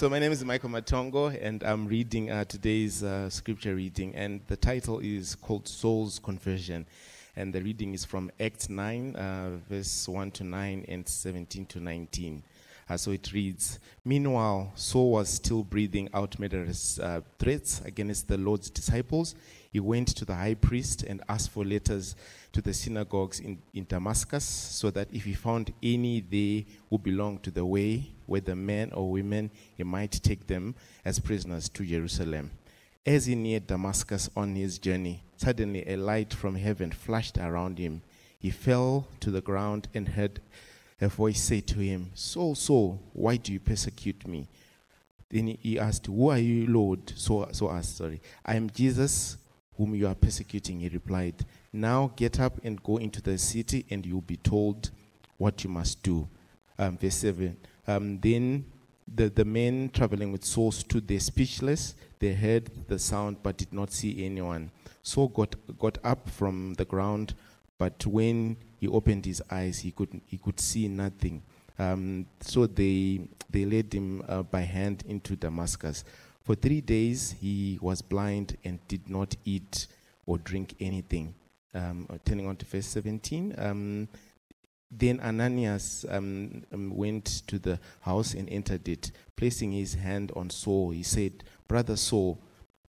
So my name is Michael Matongo, and I'm reading uh, today's uh, scripture reading, and the title is called Saul's Conversion, and the reading is from Acts 9, uh, verse 1 to 9, and 17 to 19. Uh, so it reads Meanwhile, Saul was still breathing out murderous uh, threats against the Lord's disciples. He went to the high priest and asked for letters to the synagogues in, in Damascus, so that if he found any there who belonged to the way, whether men or women, he might take them as prisoners to Jerusalem. As he neared Damascus on his journey, suddenly a light from heaven flashed around him. He fell to the ground and heard a voice say to him, Saul, Saul, why do you persecute me? Then he asked, Who are you, Lord? So, so asked, sorry. I am Jesus whom you are persecuting. He replied, Now get up and go into the city, and you'll be told what you must do. Um, verse 7. Um, then the, the men traveling with Saul stood there speechless. They heard the sound but did not see anyone. Saul got, got up from the ground, but when he opened his eyes, he could, he could see nothing. Um, so they, they led him uh, by hand into Damascus. For three days he was blind and did not eat or drink anything. Um, turning on to verse 17. Um, then Ananias um, um, went to the house and entered it. Placing his hand on Saul, he said, Brother Saul,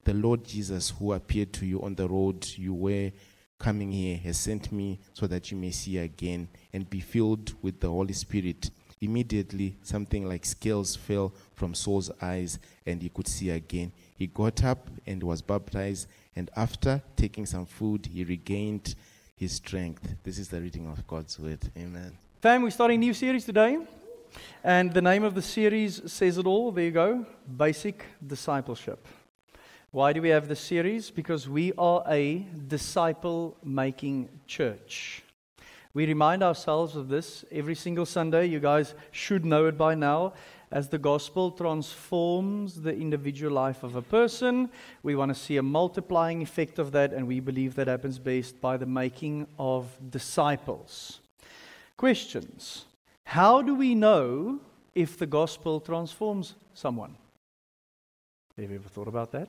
the Lord Jesus, who appeared to you on the road you were coming here, has sent me so that you may see again and be filled with the Holy Spirit. Immediately, something like scales fell from Saul's eyes, and he could see again. He got up and was baptized, and after taking some food, he regained his strength. This is the reading of God's word. Amen. Fam, we're starting a new series today. And the name of the series says it all. There you go Basic Discipleship. Why do we have this series? Because we are a disciple making church. We remind ourselves of this every single Sunday. You guys should know it by now. As the gospel transforms the individual life of a person, we want to see a multiplying effect of that, and we believe that happens best by the making of disciples. Questions How do we know if the gospel transforms someone? Have you ever thought about that?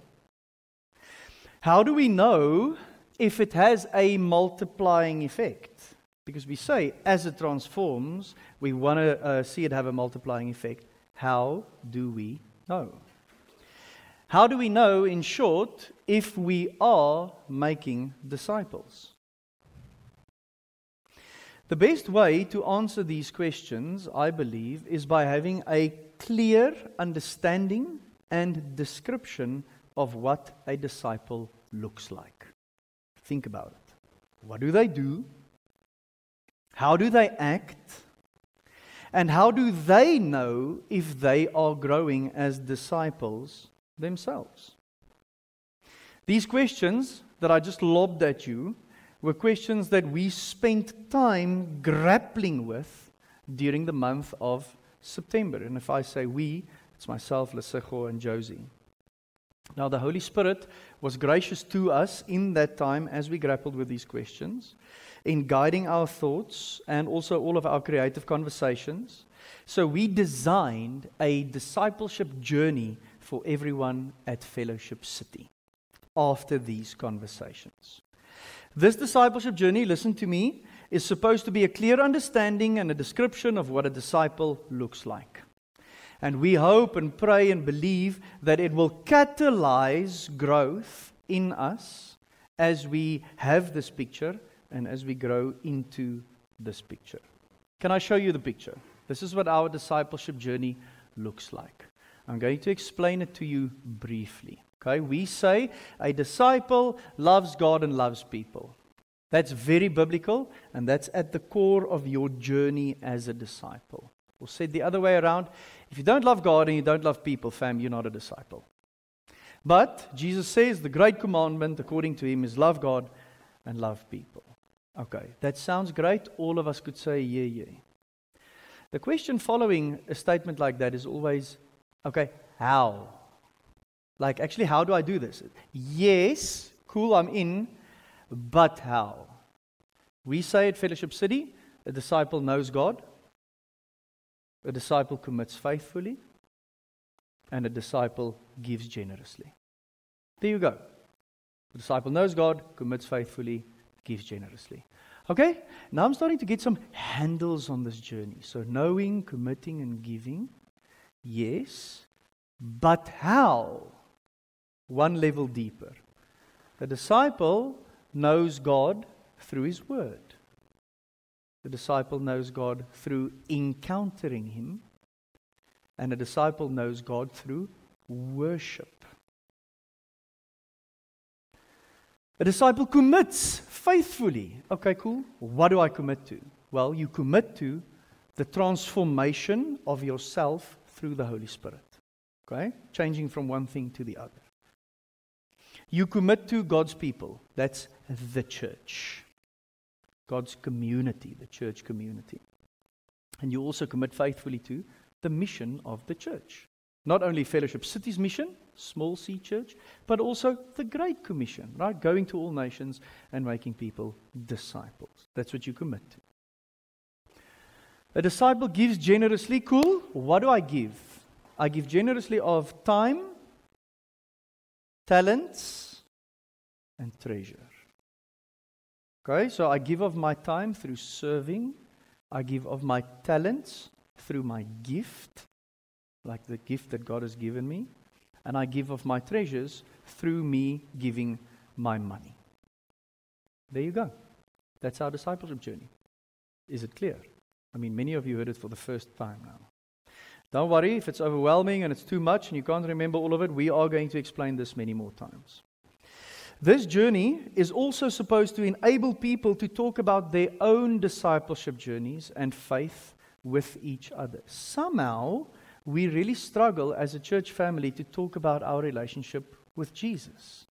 How do we know if it has a multiplying effect? Because we say, as it transforms, we want to uh, see it have a multiplying effect. How do we know? How do we know, in short, if we are making disciples? The best way to answer these questions, I believe, is by having a clear understanding and description of what a disciple looks like. Think about it. What do they do? How do they act? And how do they know if they are growing as disciples themselves? These questions that I just lobbed at you were questions that we spent time grappling with during the month of September. And if I say we, it's myself, Lesego, and Josie. Now, the Holy Spirit was gracious to us in that time as we grappled with these questions in guiding our thoughts and also all of our creative conversations. So we designed a discipleship journey for everyone at Fellowship City after these conversations. This discipleship journey, listen to me, is supposed to be a clear understanding and a description of what a disciple looks like. And we hope and pray and believe that it will catalyze growth in us as we have this picture and as we grow into this picture. Can I show you the picture? This is what our discipleship journey looks like. I'm going to explain it to you briefly. Okay, we say a disciple loves God and loves people. That's very biblical, and that's at the core of your journey as a disciple. Or said the other way around, if you don't love God and you don't love people, fam, you're not a disciple. But Jesus says the great commandment, according to him, is love God and love people. Okay, that sounds great. All of us could say, yeah, yeah. The question following a statement like that is always, okay, how? Like, actually, how do I do this? Yes, cool, I'm in, but how? We say at Fellowship City, a disciple knows God, a disciple commits faithfully, and a disciple gives generously. There you go. The disciple knows God, commits faithfully, gives generously. Okay? Now I'm starting to get some handles on this journey. So knowing, committing, and giving, yes. But how? One level deeper. The disciple knows God through his word. The disciple knows God through encountering him. And a disciple knows God through worship. A disciple commits faithfully. Okay, cool. What do I commit to? Well, you commit to the transformation of yourself through the Holy Spirit. Okay? Changing from one thing to the other. You commit to God's people. That's the church. God's community, the church community. And you also commit faithfully to the mission of the church. Not only Fellowship City's mission, small C church, but also the Great Commission, right? Going to all nations and making people disciples. That's what you commit to. A disciple gives generously. Cool. What do I give? I give generously of time, talents, and treasure. Okay, so I give of my time through serving, I give of my talents through my gift, like the gift that God has given me, and I give of my treasures through me giving my money. There you go. That's our discipleship journey. Is it clear? I mean, many of you heard it for the first time now. Don't worry if it's overwhelming and it's too much and you can't remember all of it. We are going to explain this many more times. This journey is also supposed to enable people to talk about their own discipleship journeys and faith with each other. Somehow, we really struggle as a church family to talk about our relationship with Jesus.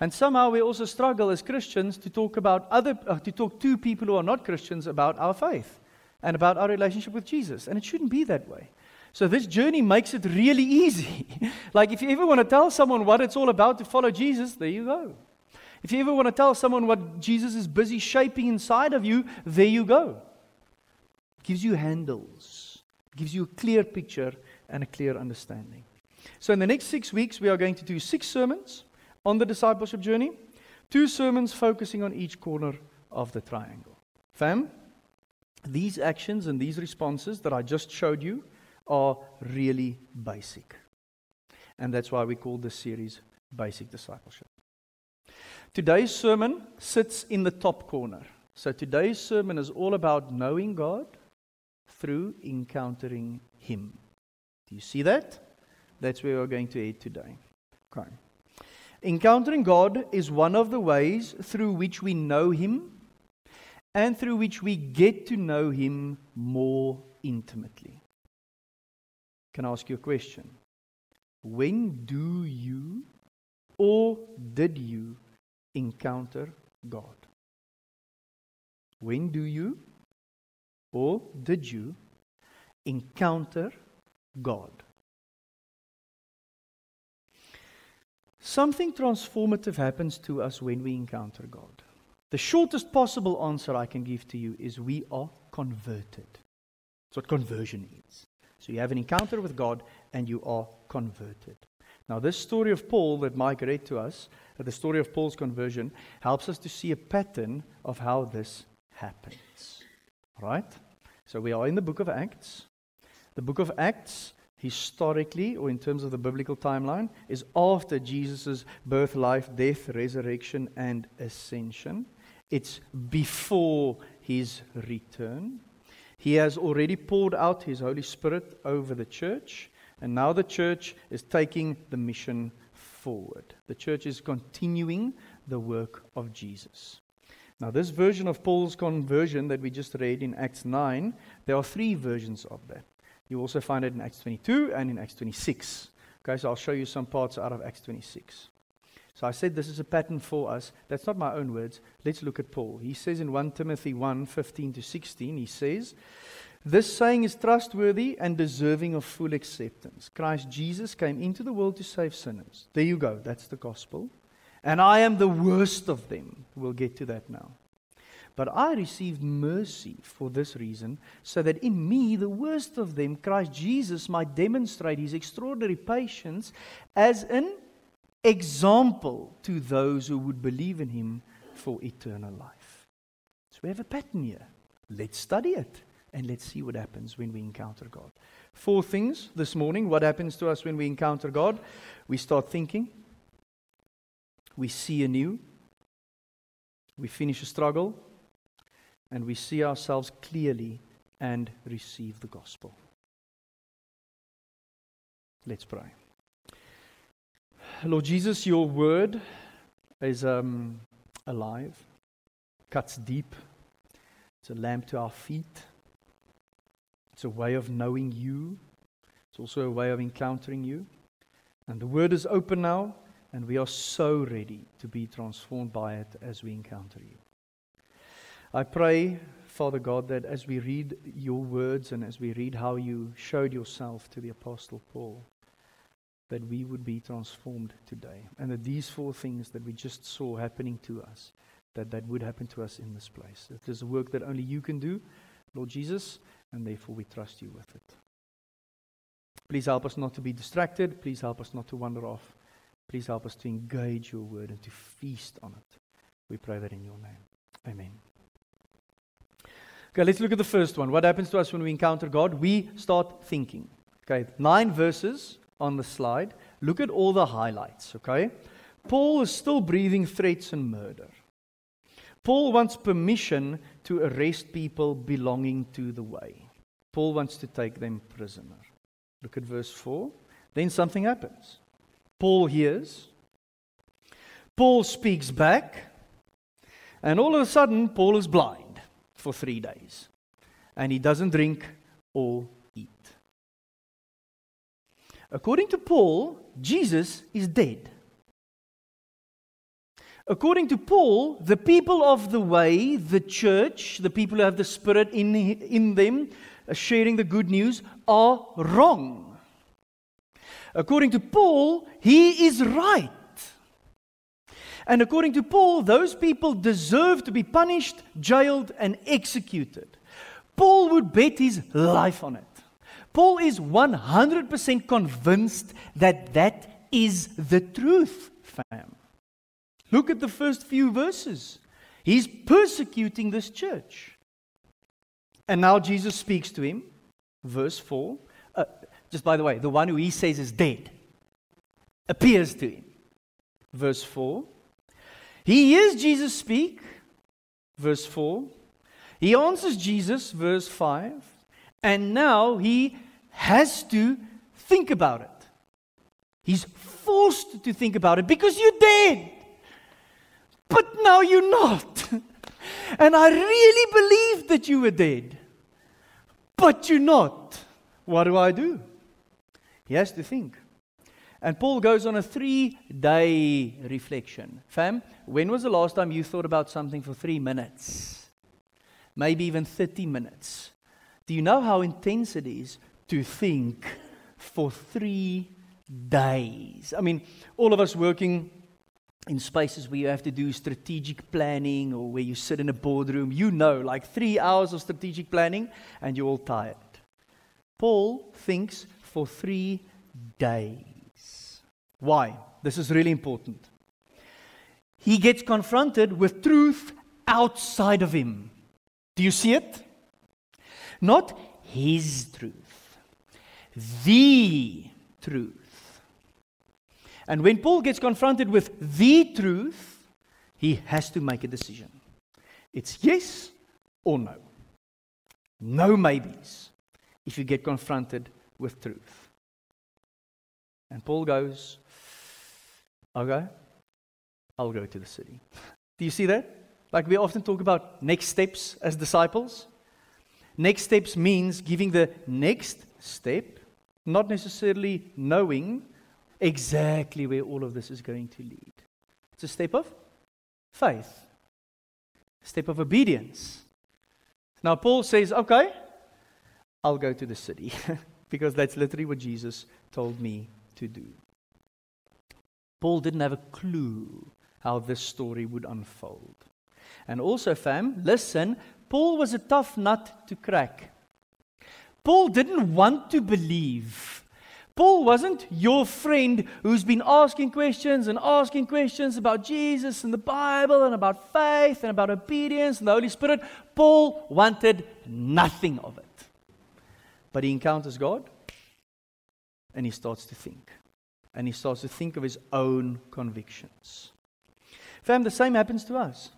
And somehow we also struggle as Christians to talk about other uh, to talk to people who are not Christians about our faith and about our relationship with Jesus. And it shouldn't be that way. So this journey makes it really easy. like if you ever want to tell someone what it's all about to follow Jesus, there you go. If you ever want to tell someone what Jesus is busy shaping inside of you, there you go. It gives you handles. Gives you a clear picture and a clear understanding. So, in the next six weeks, we are going to do six sermons on the discipleship journey, two sermons focusing on each corner of the triangle. Fam, these actions and these responses that I just showed you are really basic. And that's why we call this series Basic Discipleship. Today's sermon sits in the top corner. So today's sermon is all about knowing God through encountering Him. You see that? That's where we're going to eat today. Okay. Encountering God is one of the ways through which we know Him and through which we get to know Him more intimately. Can I ask you a question? When do you or did you encounter God? When do you or did you encounter God. Something transformative happens to us when we encounter God. The shortest possible answer I can give to you is we are converted. That's what conversion means. So you have an encounter with God and you are converted. Now, this story of Paul that Mike read to us, uh, the story of Paul's conversion, helps us to see a pattern of how this happens. Right? So we are in the book of Acts. The book of Acts, historically, or in terms of the biblical timeline, is after Jesus' birth, life, death, resurrection, and ascension. It's before his return. He has already poured out his Holy Spirit over the church, and now the church is taking the mission forward. The church is continuing the work of Jesus. Now, this version of Paul's conversion that we just read in Acts 9, there are three versions of that. You also find it in Acts 22 and in Acts 26. Okay, so I'll show you some parts out of Acts 26. So I said this is a pattern for us. That's not my own words. Let's look at Paul. He says in 1 Timothy 1 15 to 16, he says, This saying is trustworthy and deserving of full acceptance. Christ Jesus came into the world to save sinners. There you go. That's the gospel. And I am the worst of them. We'll get to that now. But I received mercy for this reason, so that in me, the worst of them, Christ Jesus might demonstrate his extraordinary patience as an example to those who would believe in him for eternal life. So we have a pattern here. Let's study it and let's see what happens when we encounter God. Four things this morning. What happens to us when we encounter God? We start thinking, we see anew, we finish a struggle, and we see ourselves clearly and receive the gospel. Let's pray. Lord Jesus, your word is um, alive, cuts deep, it's a lamp to our feet, it's a way of knowing you, it's also a way of encountering you. And the word is open now, and we are so ready to be transformed by it as we encounter you. I pray, Father God, that as we read your words and as we read how you showed yourself to the Apostle Paul, that we would be transformed today. And that these four things that we just saw happening to us, that that would happen to us in this place. It is a work that only you can do, Lord Jesus, and therefore we trust you with it. Please help us not to be distracted. Please help us not to wander off. Please help us to engage your word and to feast on it. We pray that in your name. Amen. Okay, let's look at the first one. What happens to us when we encounter God? We start thinking. Okay, nine verses on the slide. Look at all the highlights, okay? Paul is still breathing threats and murder. Paul wants permission to arrest people belonging to the way. Paul wants to take them prisoner. Look at verse 4. Then something happens. Paul hears. Paul speaks back. And all of a sudden, Paul is blind for three days. And he doesn't drink or eat. According to Paul, Jesus is dead. According to Paul, the people of the way, the church, the people who have the Spirit in, in them, uh, sharing the good news, are wrong. According to Paul, he is right. And according to Paul, those people deserve to be punished, jailed, and executed. Paul would bet his life on it. Paul is 100% convinced that that is the truth, fam. Look at the first few verses. He's persecuting this church. And now Jesus speaks to him. Verse 4. Uh, just by the way, the one who he says is dead appears to him. Verse 4. He hears Jesus speak, verse 4. He answers Jesus, verse 5. And now he has to think about it. He's forced to think about it because you're dead. But now you're not. And I really believed that you were dead. But you're not. What do I do? He has to think. And Paul goes on a three day reflection. Fam, when was the last time you thought about something for three minutes? Maybe even 30 minutes. Do you know how intense it is to think for three days? I mean, all of us working in spaces where you have to do strategic planning or where you sit in a boardroom, you know, like three hours of strategic planning and you're all tired. Paul thinks for three days. Why? This is really important. He gets confronted with truth outside of him. Do you see it? Not his truth, the truth. And when Paul gets confronted with the truth, he has to make a decision. It's yes or no. No maybes if you get confronted with truth. And Paul goes, Okay, I'll go to the city. Do you see that? Like we often talk about next steps as disciples. Next steps means giving the next step, not necessarily knowing exactly where all of this is going to lead. It's a step of faith, a step of obedience. Now, Paul says, Okay, I'll go to the city because that's literally what Jesus told me to do. Paul didn't have a clue how this story would unfold. And also, fam, listen, Paul was a tough nut to crack. Paul didn't want to believe. Paul wasn't your friend who's been asking questions and asking questions about Jesus and the Bible and about faith and about obedience and the Holy Spirit. Paul wanted nothing of it. But he encounters God and he starts to think. And he starts to think of his own convictions. Fam, the same happens to us.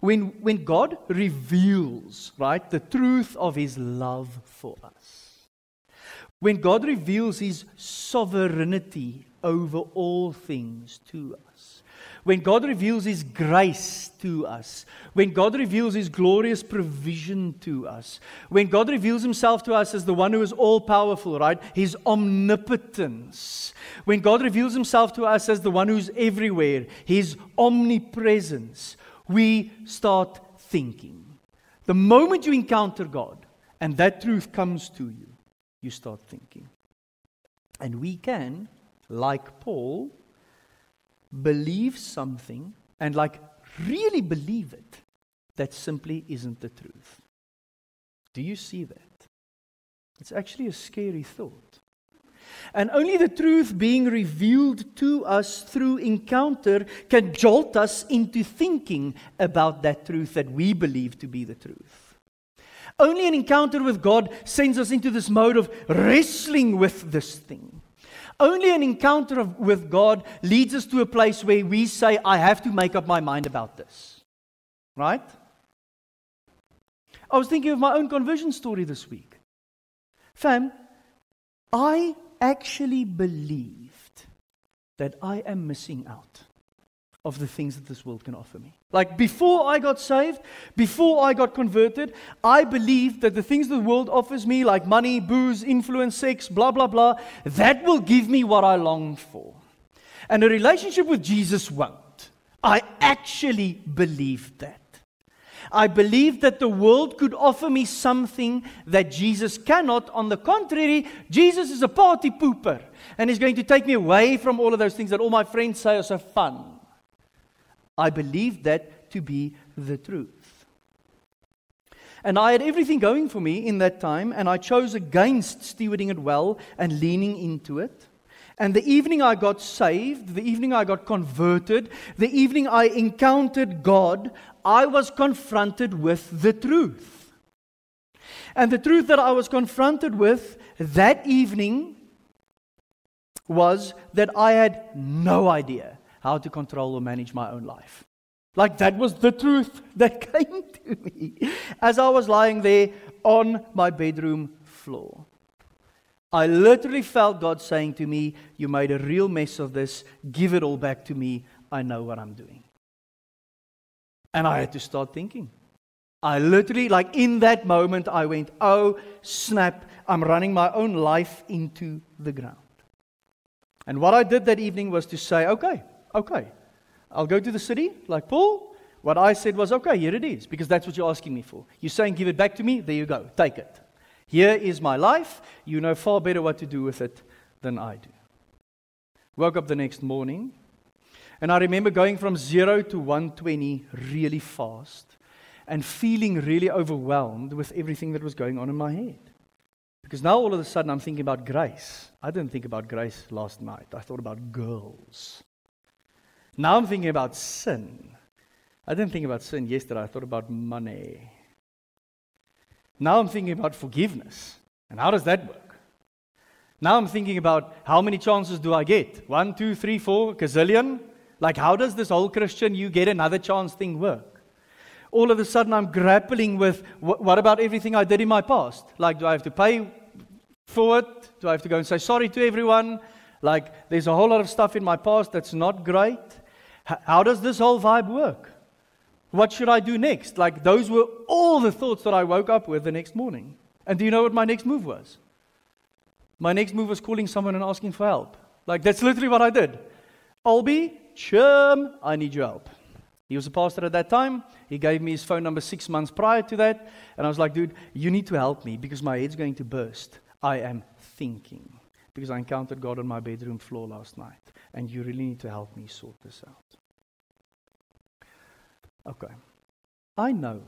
When, when God reveals, right, the truth of his love for us, when God reveals his sovereignty over all things to us, when God reveals his grace to us, when God reveals his glorious provision to us, when God reveals himself to us as the one who is all powerful, right? His omnipotence. When God reveals himself to us as the one who's everywhere, his omnipresence, we start thinking. The moment you encounter God and that truth comes to you, you start thinking. And we can, like Paul, believe something and like really believe it that simply isn't the truth. Do you see that? It's actually a scary thought. And only the truth being revealed to us through encounter can jolt us into thinking about that truth that we believe to be the truth. Only an encounter with God sends us into this mode of wrestling with this thing. Only an encounter of, with God leads us to a place where we say, I have to make up my mind about this. Right? I was thinking of my own conversion story this week. Fam, I actually believed that I am missing out of the things that this world can offer me. Like before I got saved, before I got converted, I believed that the things the world offers me, like money, booze, influence, sex, blah, blah, blah, that will give me what I long for. And a relationship with Jesus won't. I actually believed that. I believed that the world could offer me something that Jesus cannot. On the contrary, Jesus is a party pooper and is going to take me away from all of those things that all my friends say are so fun. I believed that to be the truth. And I had everything going for me in that time, and I chose against stewarding it well and leaning into it. And the evening I got saved, the evening I got converted, the evening I encountered God, I was confronted with the truth. And the truth that I was confronted with that evening was that I had no idea how to control or manage my own life. Like that was the truth that came to me as I was lying there on my bedroom floor. I literally felt God saying to me, You made a real mess of this. Give it all back to me. I know what I'm doing. And I had to start thinking. I literally, like in that moment, I went, Oh, snap, I'm running my own life into the ground. And what I did that evening was to say, Okay, okay, I'll go to the city like Paul. What I said was, okay, here it is, because that's what you're asking me for. You're saying, give it back to me. There you go. Take it. Here is my life. You know far better what to do with it than I do. Woke up the next morning, and I remember going from zero to 120 really fast and feeling really overwhelmed with everything that was going on in my head. Because now all of a sudden I'm thinking about grace. I didn't think about grace last night, I thought about girls. Now I'm thinking about sin. I didn't think about sin yesterday, I thought about money. Now I'm thinking about forgiveness. And how does that work? Now I'm thinking about how many chances do I get? One, two, three, four, gazillion? Like, how does this whole Christian, you get another chance thing work? All of a sudden, I'm grappling with what, what about everything I did in my past? Like, do I have to pay for it? Do I have to go and say sorry to everyone? Like, there's a whole lot of stuff in my past that's not great. How does this whole vibe work? What should I do next? Like, those were all the thoughts that I woke up with the next morning. And do you know what my next move was? My next move was calling someone and asking for help. Like, that's literally what I did. Albi, chum, I need your help. He was a pastor at that time. He gave me his phone number six months prior to that. And I was like, dude, you need to help me because my head's going to burst. I am thinking because I encountered God on my bedroom floor last night. And you really need to help me sort this out. Okay. I know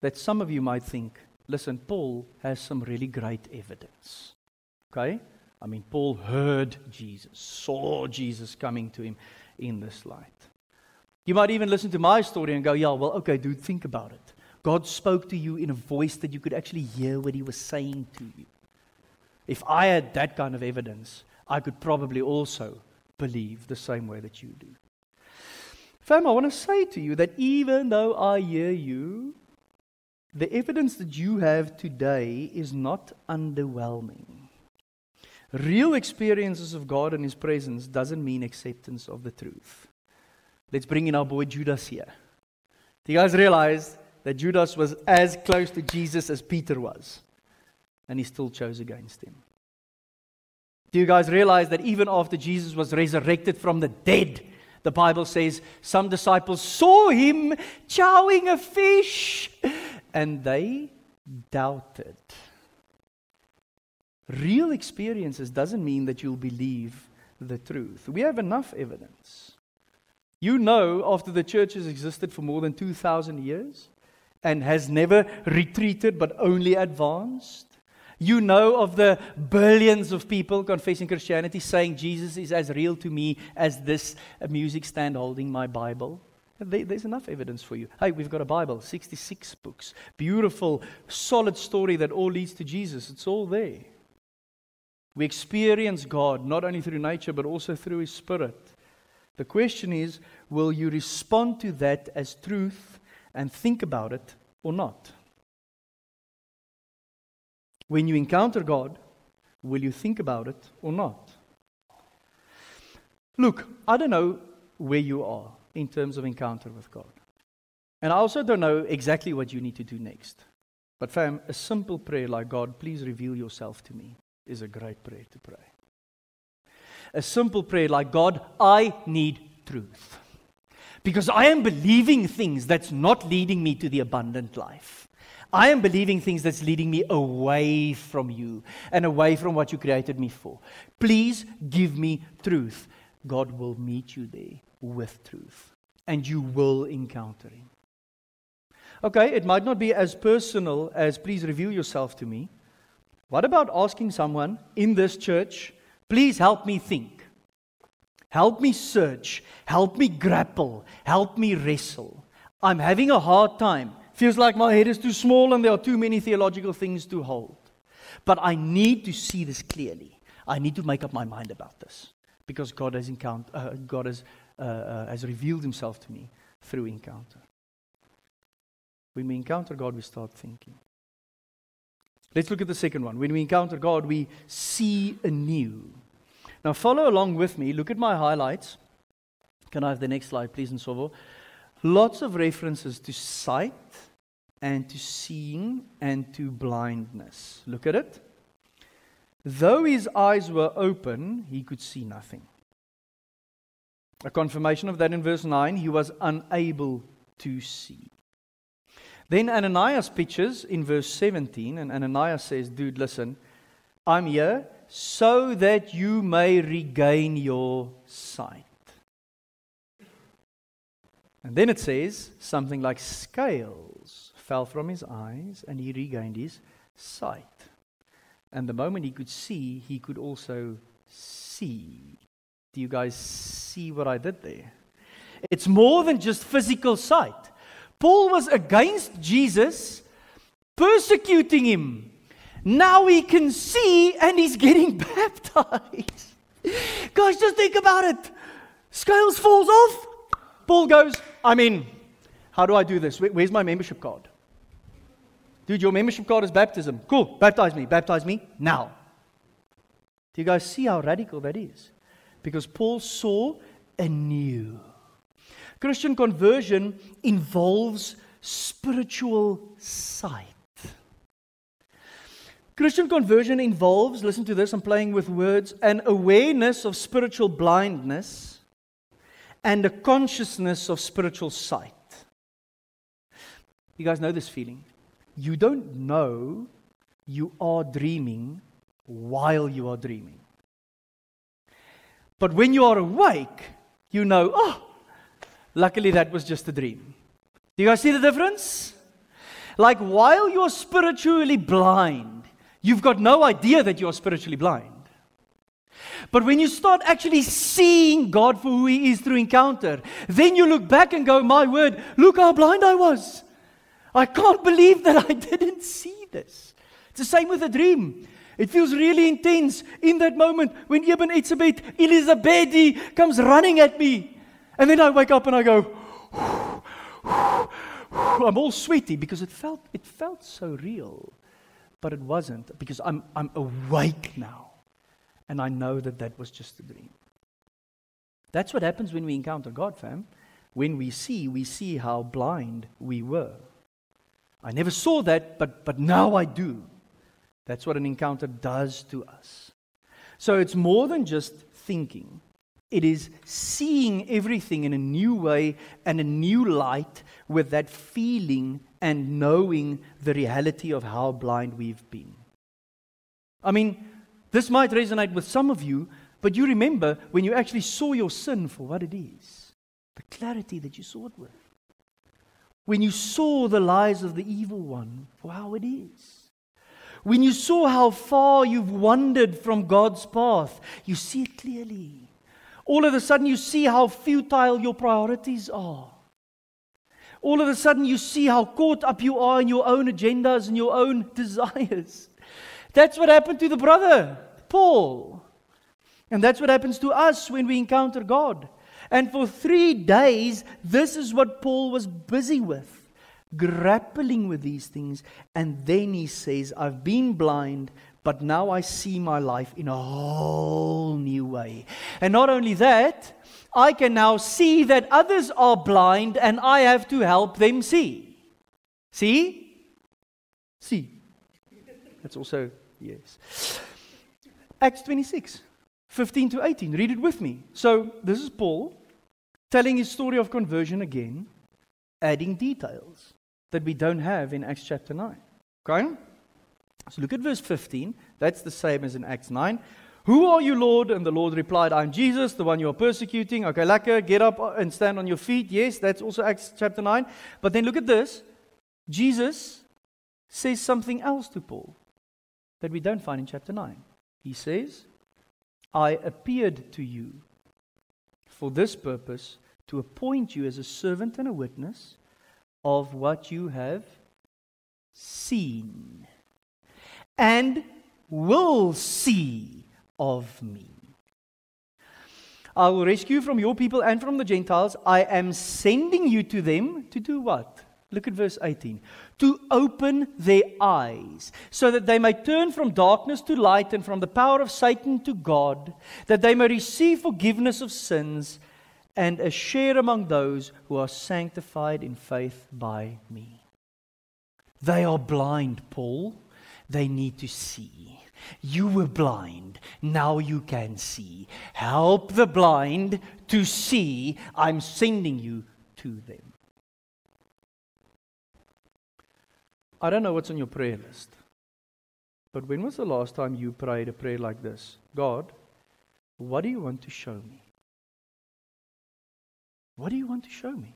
that some of you might think, listen, Paul has some really great evidence. Okay? I mean, Paul heard Jesus, saw Jesus coming to him in this light. You might even listen to my story and go, yeah, well, okay, dude, think about it. God spoke to you in a voice that you could actually hear what he was saying to you. If I had that kind of evidence, I could probably also believe the same way that you do. Fam, I want to say to you that even though I hear you, the evidence that you have today is not underwhelming. Real experiences of God and His presence doesn't mean acceptance of the truth. Let's bring in our boy Judas here. Do you guys realize that Judas was as close to Jesus as Peter was? And he still chose against him. Do you guys realize that even after Jesus was resurrected from the dead, the Bible says some disciples saw him chowing a fish and they doubted. Real experiences doesn't mean that you'll believe the truth. We have enough evidence. You know, after the church has existed for more than 2,000 years and has never retreated but only advanced, you know of the billions of people confessing Christianity, saying Jesus is as real to me as this music stand holding my Bible. There's enough evidence for you. Hey, we've got a Bible, 66 books. Beautiful, solid story that all leads to Jesus. It's all there. We experience God not only through nature, but also through His Spirit. The question is will you respond to that as truth and think about it or not? When you encounter God, will you think about it or not? Look, I don't know where you are in terms of encounter with God. And I also don't know exactly what you need to do next. But, fam, a simple prayer like, God, please reveal yourself to me, is a great prayer to pray. A simple prayer like, God, I need truth. Because I am believing things that's not leading me to the abundant life. I am believing things that's leading me away from you and away from what you created me for. Please give me truth. God will meet you there with truth, and you will encounter Him. Okay, it might not be as personal as please reveal yourself to me. What about asking someone in this church, please help me think? Help me search. Help me grapple. Help me wrestle. I'm having a hard time. Feels like my head is too small and there are too many theological things to hold. But I need to see this clearly. I need to make up my mind about this because God has, uh, God has, uh, uh, has revealed himself to me through encounter. When we encounter God, we start thinking. Let's look at the second one. When we encounter God, we see anew. Now, follow along with me. Look at my highlights. Can I have the next slide, please, Nsovo? Lots of references to sight and to seeing and to blindness. Look at it. Though his eyes were open, he could see nothing. A confirmation of that in verse 9, he was unable to see. Then Ananias pitches in verse 17, and Ananias says, Dude, listen, I'm here so that you may regain your sight. And then it says something like scales fell from his eyes and he regained his sight. And the moment he could see, he could also see. Do you guys see what I did there? It's more than just physical sight. Paul was against Jesus, persecuting him. Now he can see and he's getting baptized. Guys, just think about it. Scales falls off. Paul goes, I'm in. How do I do this? Where's my membership card? Dude, your membership card is baptism. Cool. Baptize me. Baptize me now. Do you guys see how radical that is? Because Paul saw anew. Christian conversion involves spiritual sight. Christian conversion involves, listen to this, I'm playing with words, an awareness of spiritual blindness and a consciousness of spiritual sight. You guys know this feeling? You don't know you are dreaming while you are dreaming. But when you are awake, you know, oh, luckily that was just a dream. Do you guys see the difference? Like while you're spiritually blind, you've got no idea that you're spiritually blind. But when you start actually seeing God for who He is through encounter, then you look back and go, My word, look how blind I was. I can't believe that I didn't see this. It's the same with a dream. It feels really intense in that moment when Eben Etzebeth, Elizabeth comes running at me. And then I wake up and I go, I'm all sweaty because it felt, it felt so real. But it wasn't because I'm, I'm awake now. And I know that that was just a dream. That's what happens when we encounter God, fam. When we see, we see how blind we were. I never saw that, but, but now I do. That's what an encounter does to us. So it's more than just thinking, it is seeing everything in a new way and a new light with that feeling and knowing the reality of how blind we've been. I mean, this might resonate with some of you, but you remember when you actually saw your sin for what it is, the clarity that you saw it with. When you saw the lies of the evil one for how it is. When you saw how far you've wandered from God's path, you see it clearly. All of a sudden, you see how futile your priorities are. All of a sudden, you see how caught up you are in your own agendas and your own desires. That's what happened to the brother, Paul. And that's what happens to us when we encounter God. And for three days, this is what Paul was busy with grappling with these things. And then he says, I've been blind, but now I see my life in a whole new way. And not only that, I can now see that others are blind and I have to help them see. See? See. That's also, yes. Acts 26, 15 to 18. Read it with me. So, this is Paul telling his story of conversion again, adding details that we don't have in Acts chapter 9. Okay? So look at verse 15. That's the same as in Acts 9. Who are you, Lord? And the Lord replied, I'm Jesus, the one you are persecuting. Okay, lekker, get up and stand on your feet. Yes, that's also Acts chapter 9. But then look at this. Jesus says something else to Paul that we don't find in chapter 9. He says, I appeared to you for this purpose to appoint you as a servant and a witness of what you have seen and will see of me. I will rescue you from your people and from the Gentiles. I am sending you to them to do what? Look at verse 18. To open their eyes, so that they may turn from darkness to light and from the power of Satan to God, that they may receive forgiveness of sins and a share among those who are sanctified in faith by me. They are blind, Paul. They need to see. You were blind. Now you can see. Help the blind to see. I'm sending you to them. I don't know what's on your prayer list. But when was the last time you prayed a prayer like this? God, what do you want to show me? What do you want to show me?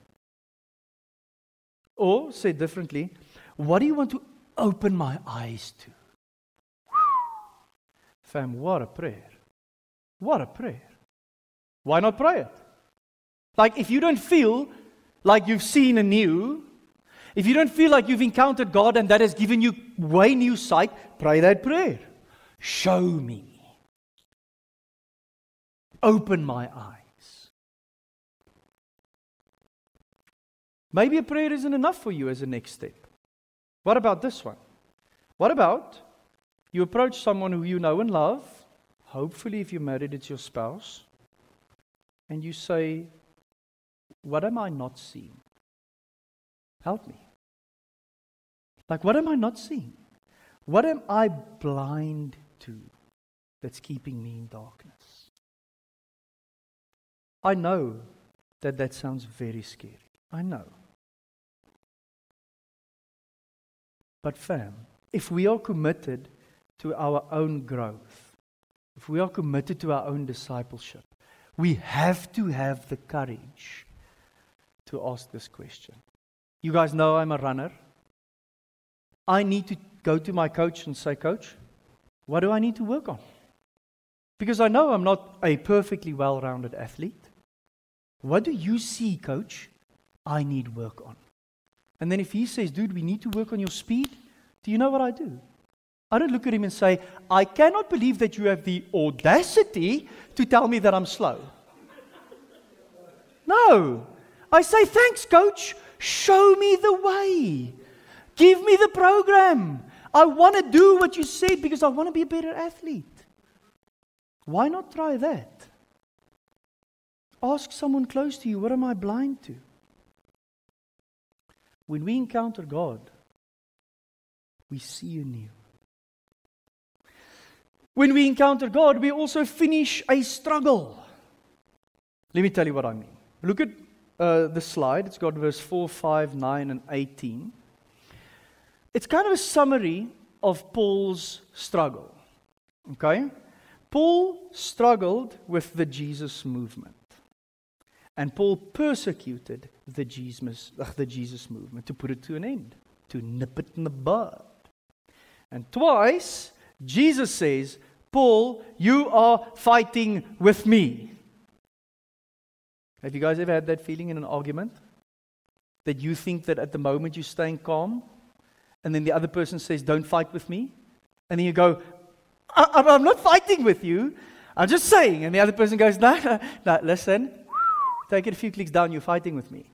Or, say differently, what do you want to open my eyes to? Fam, what a prayer. What a prayer. Why not pray it? Like, if you don't feel like you've seen anew, if you don't feel like you've encountered God and that has given you way new sight, pray that prayer. Show me. Open my eyes. Maybe a prayer isn't enough for you as a next step. What about this one? What about you approach someone who you know and love, hopefully, if you're married, it's your spouse, and you say, What am I not seeing? Help me. Like, what am I not seeing? What am I blind to that's keeping me in darkness? I know that that sounds very scary. I know. But, fam, if we are committed to our own growth, if we are committed to our own discipleship, we have to have the courage to ask this question You guys know I'm a runner. I need to go to my coach and say, Coach, what do I need to work on? Because I know I'm not a perfectly well rounded athlete. What do you see, coach? I need work on. And then if he says, Dude, we need to work on your speed, do you know what I do? I don't look at him and say, I cannot believe that you have the audacity to tell me that I'm slow. No. I say, Thanks, coach. Show me the way. Give me the program. I want to do what you said because I want to be a better athlete. Why not try that? Ask someone close to you, what am I blind to? When we encounter God, we see anew. When we encounter God, we also finish a struggle. Let me tell you what I mean. Look at uh, the slide. It's got verse 4, 5, 9, and 18. It's kind of a summary of Paul's struggle. Okay? Paul struggled with the Jesus movement. And Paul persecuted the Jesus, the Jesus movement to put it to an end, to nip it in the bud. And twice, Jesus says, Paul, you are fighting with me. Have you guys ever had that feeling in an argument? That you think that at the moment you're staying calm, and then the other person says, Don't fight with me. And then you go, I- am not fighting with you. I'm just saying. And the other person goes, No, no, no, listen. Take it a few clicks down. You're fighting with me.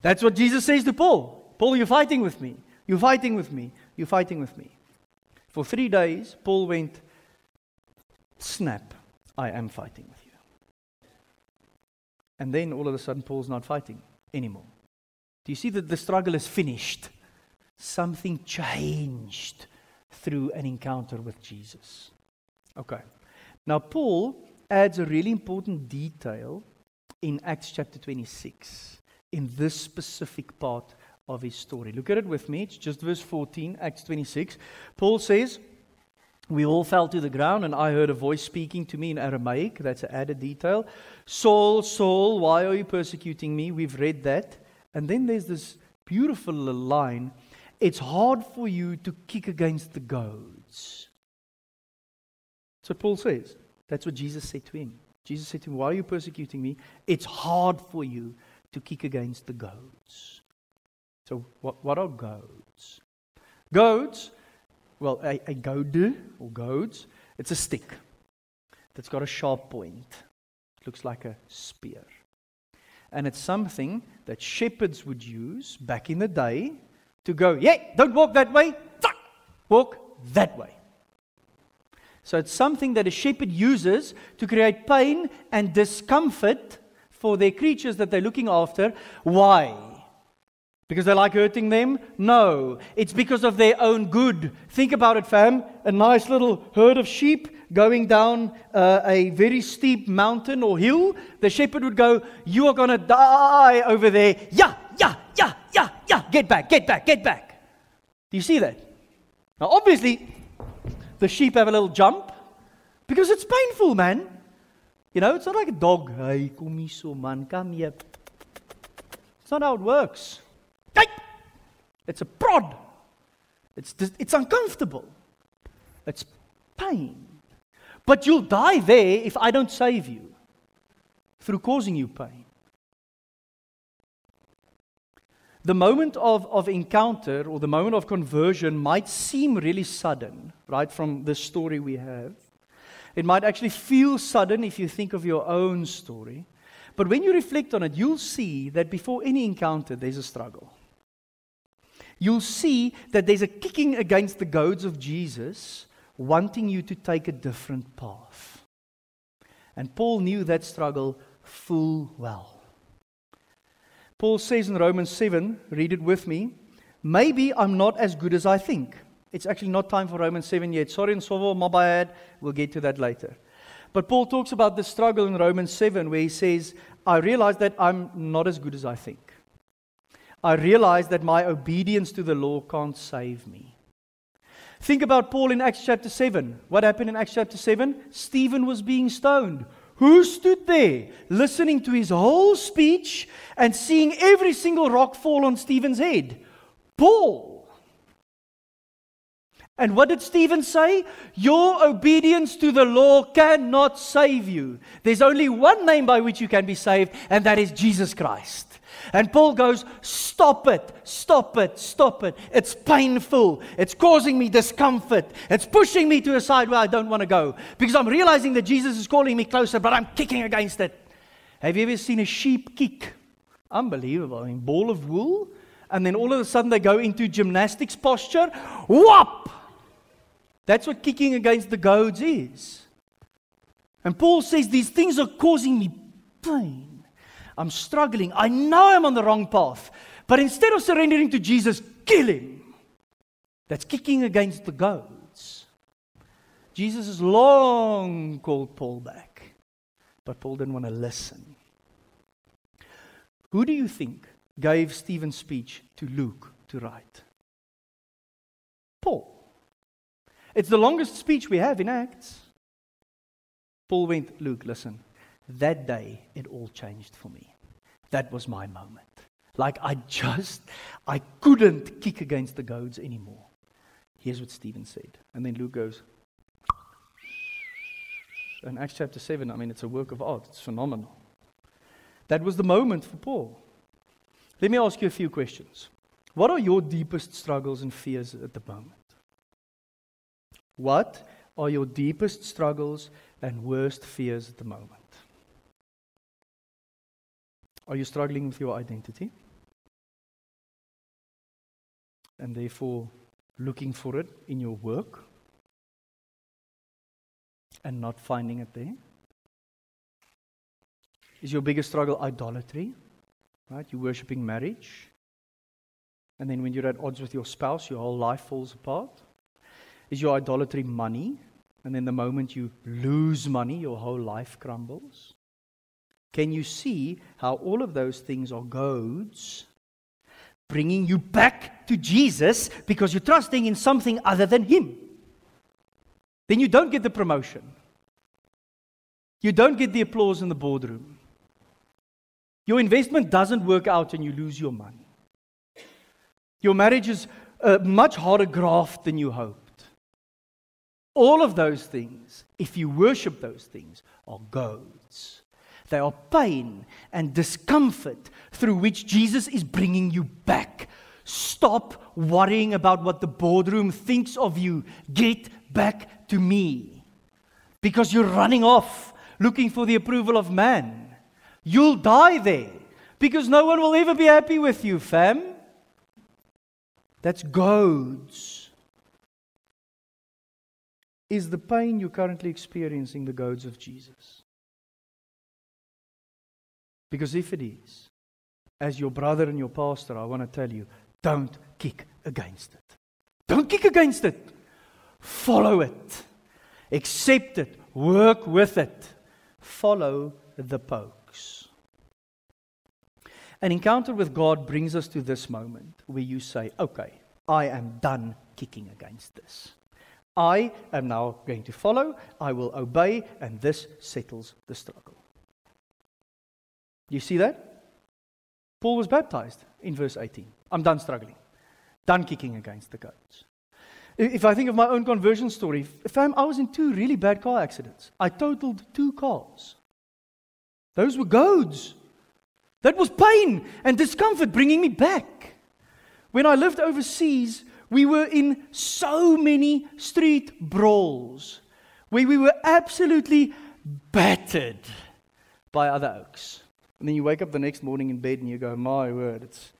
That's what Jesus says to Paul Paul, you're fighting with me. You're fighting with me. You're fighting with me. For three days, Paul went, Snap, I am fighting with you. And then all of a sudden, Paul's not fighting anymore. Do you see that the struggle is finished? Something changed through an encounter with Jesus. Okay. Now, Paul adds a really important detail in Acts chapter 26 in this specific part of his story. Look at it with me. It's just verse 14, Acts 26. Paul says, We all fell to the ground, and I heard a voice speaking to me in Aramaic. That's an added detail. Saul, Saul, why are you persecuting me? We've read that. And then there's this beautiful line it's hard for you to kick against the goads. So Paul says, that's what Jesus said to him. Jesus said to him, Why are you persecuting me? It's hard for you to kick against the goads. So, what, what are goads? Goads, well, a, a goad or goads, it's a stick that's got a sharp point. It looks like a spear. And it's something that shepherds would use back in the day to go, yeah, don't walk that way, walk that way. So it's something that a shepherd uses to create pain and discomfort for their creatures that they're looking after. Why? Because they like hurting them? No. It's because of their own good. Think about it, fam. A nice little herd of sheep going down uh, a very steep mountain or hill. The shepherd would go, You are going to die over there. Yeah, yeah, yeah, yeah, yeah, get back, get back, get back. Do you see that? Now, obviously, the sheep have a little jump because it's painful, man. You know, it's not like a dog. Hey, come here, man, come here. It's not how it works. Hey! It's a prod. It's, it's uncomfortable. It's pain. But you'll die there if I don't save you through causing you pain. The moment of, of encounter or the moment of conversion might seem really sudden, right, from the story we have. It might actually feel sudden if you think of your own story. But when you reflect on it, you'll see that before any encounter, there's a struggle. You'll see that there's a kicking against the goads of Jesus, wanting you to take a different path. And Paul knew that struggle full well. Paul says in Romans 7, read it with me, maybe I'm not as good as I think. It's actually not time for Romans 7 yet. Sorry, and Sovo, my bad. We'll get to that later. But Paul talks about the struggle in Romans 7 where he says, I realize that I'm not as good as I think. I realize that my obedience to the law can't save me. Think about Paul in Acts chapter 7. What happened in Acts chapter 7? Stephen was being stoned. Who stood there listening to his whole speech and seeing every single rock fall on Stephen's head? Paul. And what did Stephen say? Your obedience to the law cannot save you. There's only one name by which you can be saved, and that is Jesus Christ. And Paul goes, Stop it, stop it, stop it. It's painful. It's causing me discomfort. It's pushing me to a side where I don't want to go because I'm realizing that Jesus is calling me closer, but I'm kicking against it. Have you ever seen a sheep kick? Unbelievable. I mean, ball of wool, and then all of a sudden they go into gymnastics posture. Whop! That's what kicking against the goads is. And Paul says these things are causing me pain. I'm struggling. I know I'm on the wrong path. But instead of surrendering to Jesus, kill him. That's kicking against the goads. Jesus has long called Paul back, but Paul didn't want to listen. Who do you think gave Stephen's speech to Luke to write? Paul. It's the longest speech we have in Acts. Paul went, Luke, listen, that day, it all changed for me. That was my moment. Like I just, I couldn't kick against the goads anymore. Here's what Stephen said. And then Luke goes, in Acts chapter 7, I mean, it's a work of art. It's phenomenal. That was the moment for Paul. Let me ask you a few questions. What are your deepest struggles and fears at the moment? What are your deepest struggles and worst fears at the moment? Are you struggling with your identity? And therefore looking for it in your work and not finding it there? Is your biggest struggle idolatry? Right? You're worshipping marriage. And then when you're at odds with your spouse, your whole life falls apart. Is your idolatry money? And then the moment you lose money, your whole life crumbles. Can you see how all of those things are goads bringing you back to Jesus because you're trusting in something other than Him? Then you don't get the promotion. You don't get the applause in the boardroom. Your investment doesn't work out and you lose your money. Your marriage is a much harder graft than you hoped. All of those things, if you worship those things, are goads. They are pain and discomfort through which Jesus is bringing you back. Stop worrying about what the boardroom thinks of you. Get back to me. Because you're running off looking for the approval of man. You'll die there because no one will ever be happy with you, fam. That's goads. Is the pain you're currently experiencing the goads of Jesus? Because if it is, as your brother and your pastor, I want to tell you don't kick against it. Don't kick against it. Follow it. Accept it. Work with it. Follow the pokes. An encounter with God brings us to this moment where you say, okay, I am done kicking against this. I am now going to follow, I will obey, and this settles the struggle. You see that? Paul was baptized in verse 18. I'm done struggling, done kicking against the goads. If I think of my own conversion story, fam, I was in two really bad car accidents. I totaled two cars. Those were goads. That was pain and discomfort bringing me back. When I lived overseas, we were in so many street brawls where we were absolutely battered by other oaks. And then you wake up the next morning in bed and you go, My word, it's,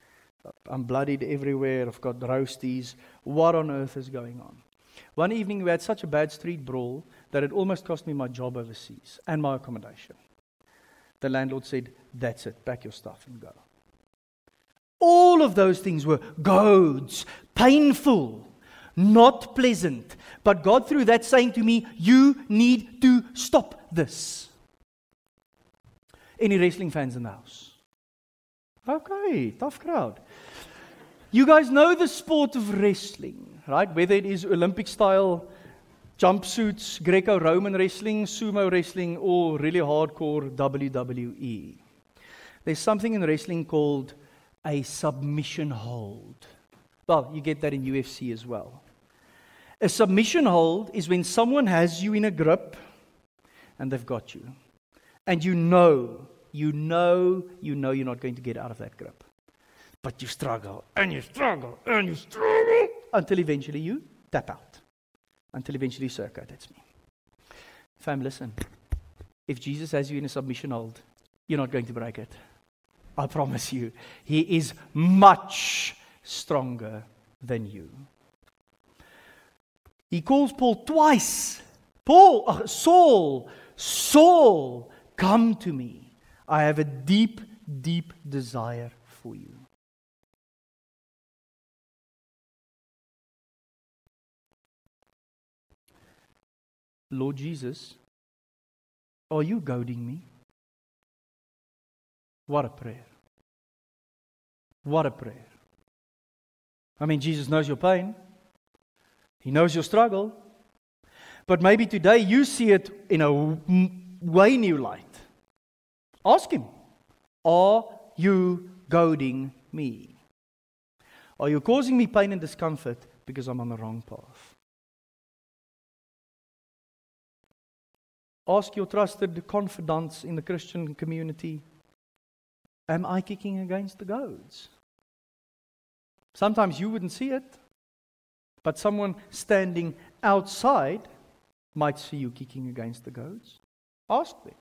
I'm bloodied everywhere. I've got roasties. What on earth is going on? One evening we had such a bad street brawl that it almost cost me my job overseas and my accommodation. The landlord said, That's it, pack your stuff and go. All of those things were goads, painful, not pleasant. But God, through that, saying to me, You need to stop this. Any wrestling fans in the house? Okay, tough crowd. You guys know the sport of wrestling, right? Whether it is Olympic style jumpsuits, Greco Roman wrestling, sumo wrestling, or really hardcore WWE. There's something in wrestling called a submission hold. Well, you get that in UFC as well. A submission hold is when someone has you in a grip and they've got you. And you know, you know, you know you're not going to get out of that grip. But you struggle and you struggle and you struggle until eventually you tap out until eventually circa. That's me. Fam, listen. If Jesus has you in a submission hold, you're not going to break it. I promise you. He is much stronger than you. He calls Paul twice. Paul, uh, Saul, Saul, come to me. I have a deep, deep desire for you. Lord Jesus, are you goading me? What a prayer. What a prayer. I mean, Jesus knows your pain, He knows your struggle. But maybe today you see it in a way new light. Ask Him Are you goading me? Are you causing me pain and discomfort because I'm on the wrong path? Ask your trusted confidants in the Christian community Am I kicking against the goads? Sometimes you wouldn't see it, but someone standing outside might see you kicking against the goads. Ask them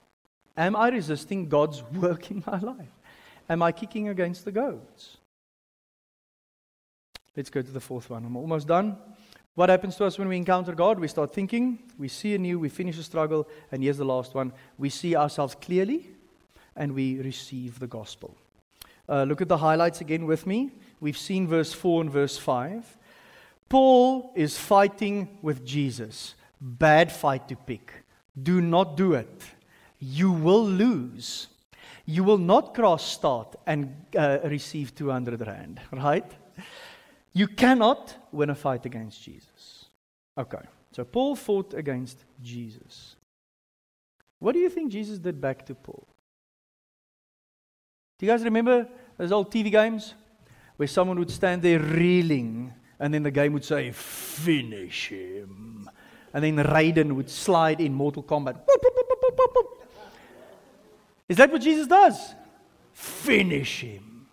Am I resisting God's work in my life? Am I kicking against the goads? Let's go to the fourth one. I'm almost done. What happens to us when we encounter God? We start thinking, we see anew, we finish a struggle, and here's the last one we see ourselves clearly and we receive the gospel. Uh, look at the highlights again with me. We've seen verse 4 and verse 5. Paul is fighting with Jesus. Bad fight to pick. Do not do it. You will lose. You will not cross start and uh, receive 200 Rand, right? You cannot win a fight against Jesus. Okay, so Paul fought against Jesus. What do you think Jesus did back to Paul? Do you guys remember those old TV games where someone would stand there reeling and then the game would say, Finish him. And then Raiden would slide in Mortal Kombat. Is that what Jesus does? Finish him.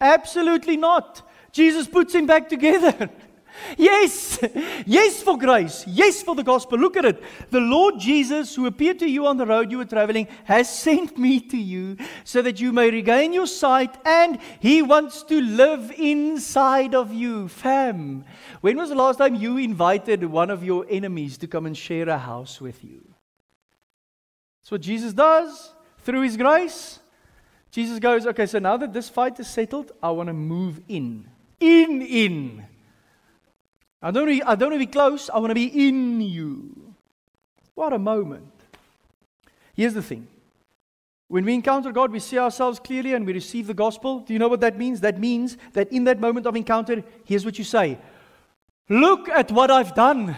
Absolutely not. Jesus puts him back together. Yes, yes for grace, yes for the gospel. Look at it. The Lord Jesus, who appeared to you on the road you were traveling, has sent me to you so that you may regain your sight, and He wants to live inside of you. Fam, when was the last time you invited one of your enemies to come and share a house with you? That's what Jesus does through His grace. Jesus goes, okay, so now that this fight is settled, I want to move in in, in. I don't, I don't want to be close, I want to be in you. What a moment. Here's the thing when we encounter God, we see ourselves clearly and we receive the gospel. Do you know what that means? That means that in that moment of encounter, here's what you say Look at what I've done.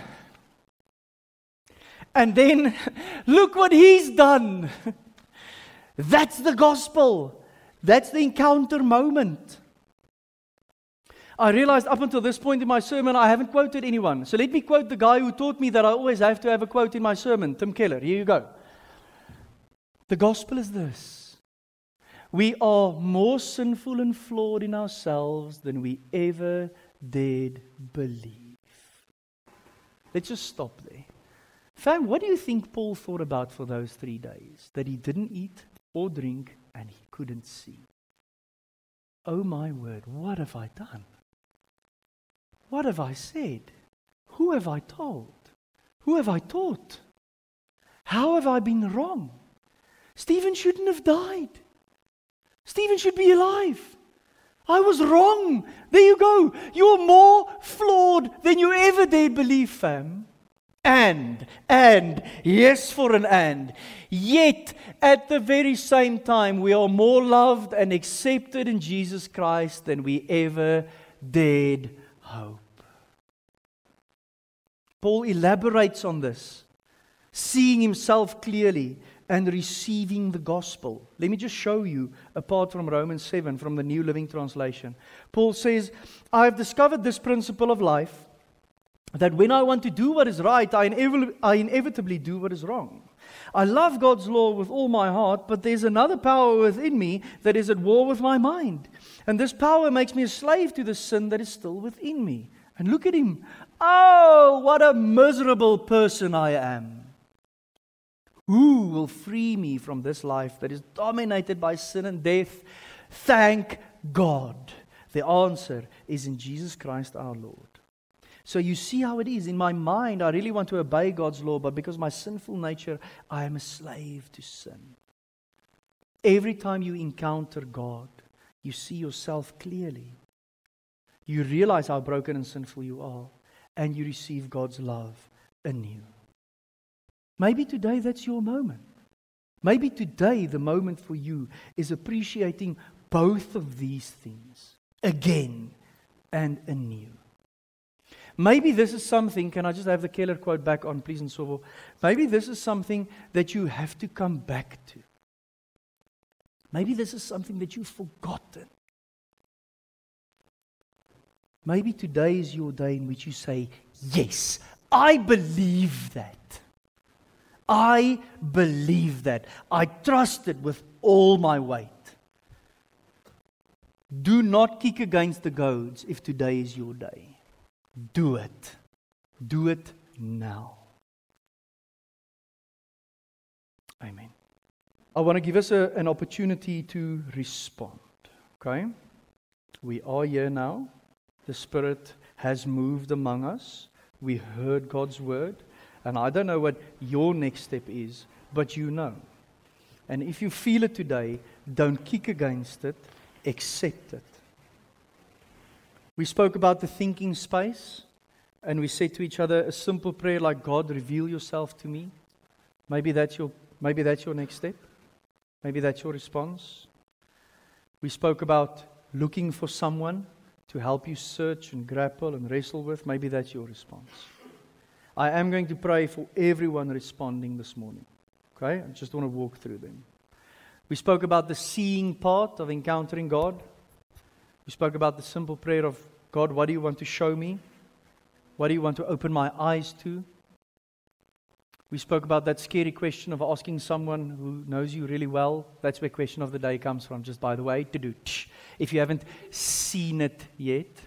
And then, look what He's done. That's the gospel. That's the encounter moment. I realized up until this point in my sermon, I haven't quoted anyone. So let me quote the guy who taught me that I always have to have a quote in my sermon, Tim Keller. Here you go. The gospel is this we are more sinful and flawed in ourselves than we ever did believe. Let's just stop there. Fam, what do you think Paul thought about for those three days? That he didn't eat or drink and he couldn't see. Oh my word, what have I done? What have I said? Who have I told? Who have I taught? How have I been wrong? Stephen shouldn't have died. Stephen should be alive. I was wrong. There you go. You're more flawed than you ever did believe, fam. And, and, yes, for an and. Yet, at the very same time, we are more loved and accepted in Jesus Christ than we ever did hope. Paul elaborates on this, seeing himself clearly and receiving the gospel. Let me just show you, apart from Romans 7 from the New Living Translation. Paul says, I've discovered this principle of life that when I want to do what is right, I, inevitably, I inevitably do what is wrong. I love God's law with all my heart, but there's another power within me that is at war with my mind. And this power makes me a slave to the sin that is still within me. And look at him. Oh, what a miserable person I am. Who will free me from this life that is dominated by sin and death? Thank God. The answer is in Jesus Christ our Lord. So you see how it is. In my mind, I really want to obey God's law, but because my sinful nature, I am a slave to sin. Every time you encounter God, you see yourself clearly. You realize how broken and sinful you are, and you receive God's love anew. Maybe today that's your moment. Maybe today the moment for you is appreciating both of these things again and anew. Maybe this is something, can I just have the Keller quote back on, please, and so Maybe this is something that you have to come back to. Maybe this is something that you've forgotten. Maybe today is your day in which you say, Yes, I believe that. I believe that. I trust it with all my weight. Do not kick against the goads if today is your day. Do it. Do it now. Amen. I want to give us a, an opportunity to respond. Okay? We are here now. The Spirit has moved among us. We heard God's word. And I don't know what your next step is, but you know. And if you feel it today, don't kick against it, accept it. We spoke about the thinking space, and we said to each other a simple prayer like, God, reveal yourself to me. Maybe that's your, maybe that's your next step. Maybe that's your response. We spoke about looking for someone to help you search and grapple and wrestle with. Maybe that's your response. I am going to pray for everyone responding this morning. Okay? I just want to walk through them. We spoke about the seeing part of encountering God. We spoke about the simple prayer of God, what do you want to show me? What do you want to open my eyes to? We spoke about that scary question of asking someone who knows you really well. That's where question of the day comes from, just by the way, to do. If you haven't seen it yet,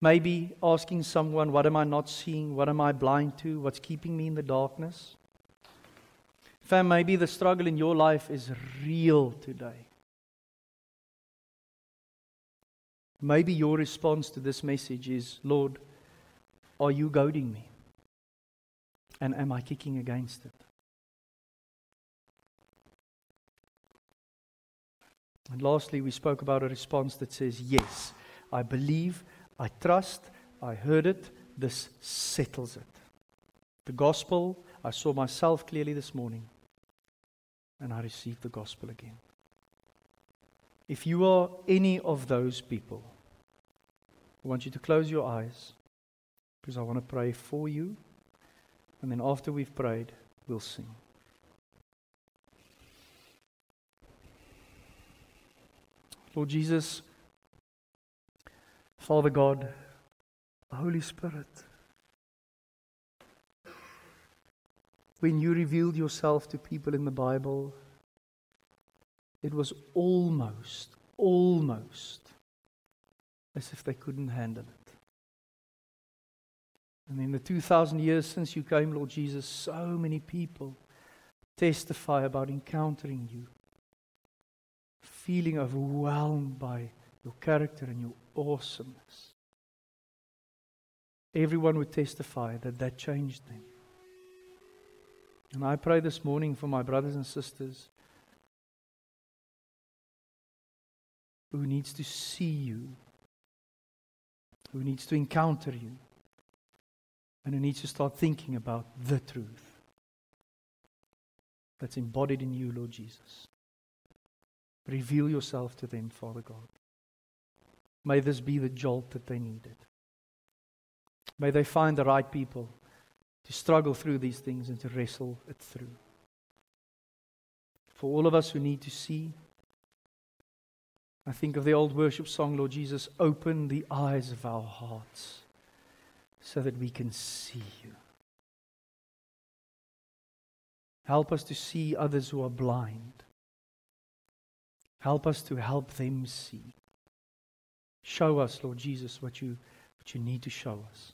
maybe asking someone, What am I not seeing? What am I blind to? What's keeping me in the darkness? Fam, maybe the struggle in your life is real today. Maybe your response to this message is Lord, are you goading me? And am I kicking against it? And lastly, we spoke about a response that says, Yes, I believe, I trust, I heard it, this settles it. The gospel, I saw myself clearly this morning, and I received the gospel again. If you are any of those people, I want you to close your eyes because I want to pray for you. And then after we've prayed, we'll sing. Lord Jesus, Father God, Holy Spirit, when you revealed yourself to people in the Bible, it was almost, almost as if they couldn't handle it. And in the 2,000 years since you came, Lord Jesus, so many people testify about encountering you, feeling overwhelmed by your character and your awesomeness. Everyone would testify that that changed them. And I pray this morning for my brothers and sisters who needs to see you who needs to encounter you and who needs to start thinking about the truth that's embodied in you, Lord Jesus. Reveal yourself to them, Father God. May this be the jolt that they needed. May they find the right people to struggle through these things and to wrestle it through. For all of us who need to see, I think of the old worship song, Lord Jesus, open the eyes of our hearts so that we can see you. Help us to see others who are blind. Help us to help them see. Show us, Lord Jesus, what you, what you need to show us.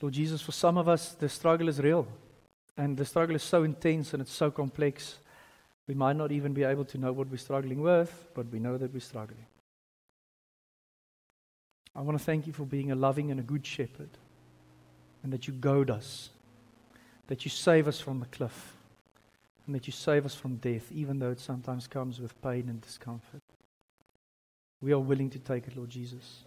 Lord Jesus, for some of us, the struggle is real. And the struggle is so intense and it's so complex. We might not even be able to know what we're struggling with, but we know that we're struggling. I want to thank you for being a loving and a good shepherd, and that you goad us, that you save us from the cliff, and that you save us from death, even though it sometimes comes with pain and discomfort. We are willing to take it, Lord Jesus.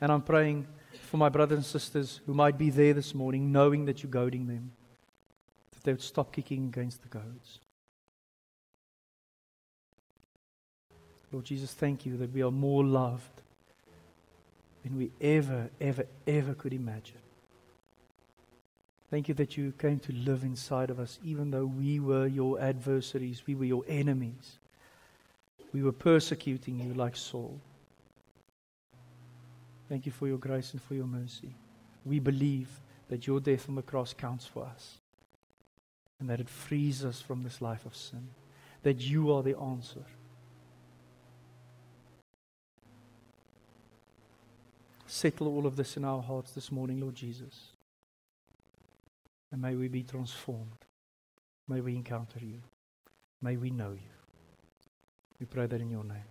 And I'm praying for my brothers and sisters who might be there this morning, knowing that you're goading them, they would stop kicking against the goads. Lord Jesus, thank you that we are more loved than we ever, ever, ever could imagine. Thank you that you came to live inside of us, even though we were your adversaries, we were your enemies. We were persecuting you like Saul. Thank you for your grace and for your mercy. We believe that your death on the cross counts for us and that it frees us from this life of sin, that you are the answer. Settle all of this in our hearts this morning, Lord Jesus. And may we be transformed. May we encounter you. May we know you. We pray that in your name.